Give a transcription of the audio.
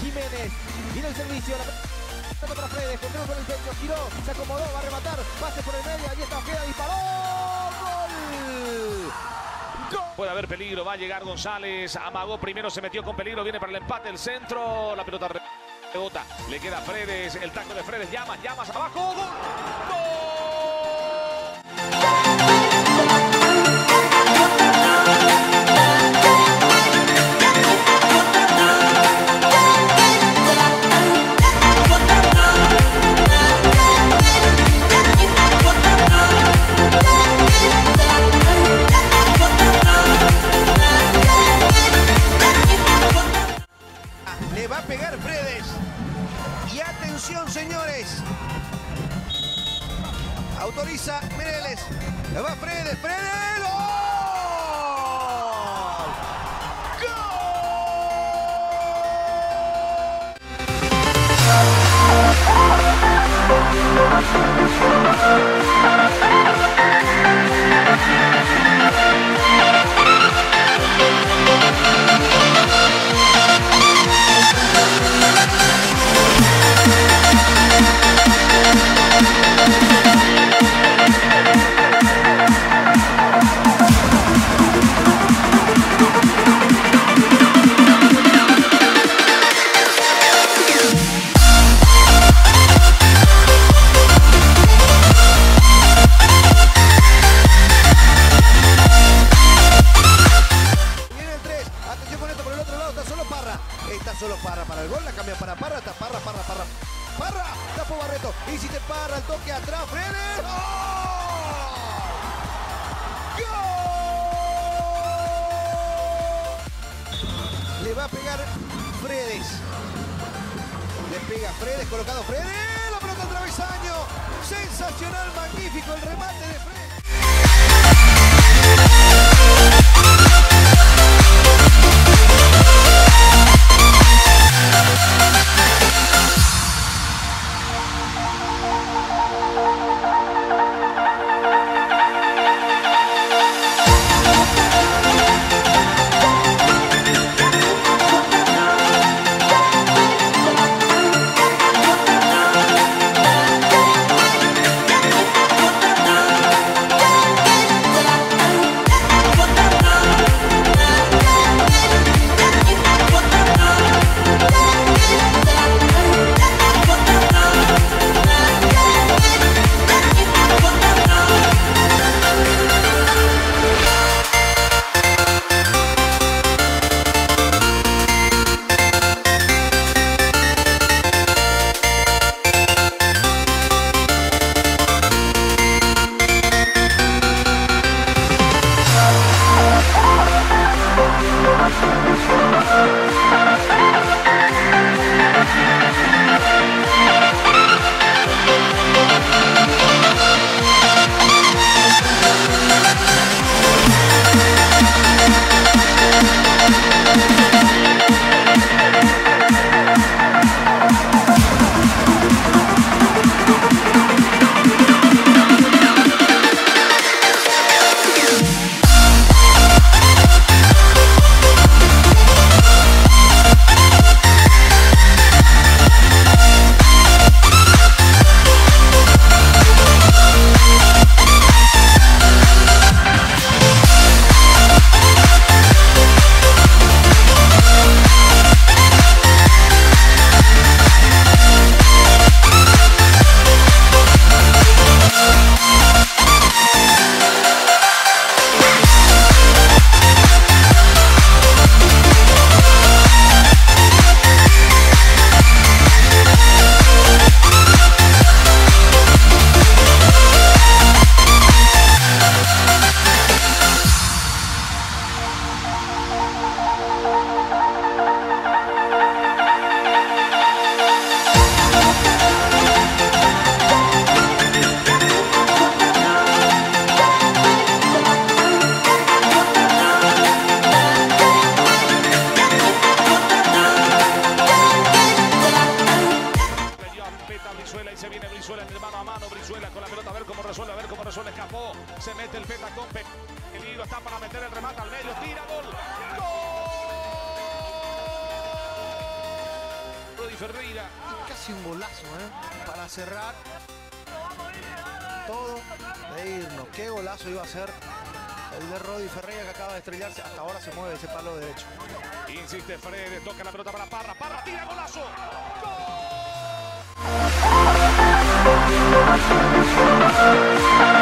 Jiménez, viene el servicio, la pelota para Fredes, control con el pecho, giró, se acomodó, va a rematar, pase por el medio, ahí está Ojeda, disparó, gol. Puede haber peligro, va a llegar González, amagó primero, se metió con peligro, viene para el empate, el centro, la pelota rebota, le queda Fredes, el taco de Fredes, llamas, llamas, abajo. ¡Gol! Autoriza Meneles. Le va Fredes. Fredes. ¡Gol! Viene toque atrás. Fredes. ¡Gol! Le va a pegar Fredes. Le pega Fredes. Colocado Fredes. La pelota al travesaño. Sensacional, magnífico el remate de Fredes. cómo resuelve, a ver cómo resuelve, escapó, se mete el petacón, el hilo está para meter el remate al medio, tira gol, gol. Rodi Ferreira. Casi un golazo, ¿eh? Para cerrar todo de irnos. Qué golazo iba a ser el de Rodi Ferreira que acaba de estrellarse. Hasta ahora se mueve ese palo derecho. Insiste Fredes, toca la pelota para Parra. Parra tira golazo. Thank you.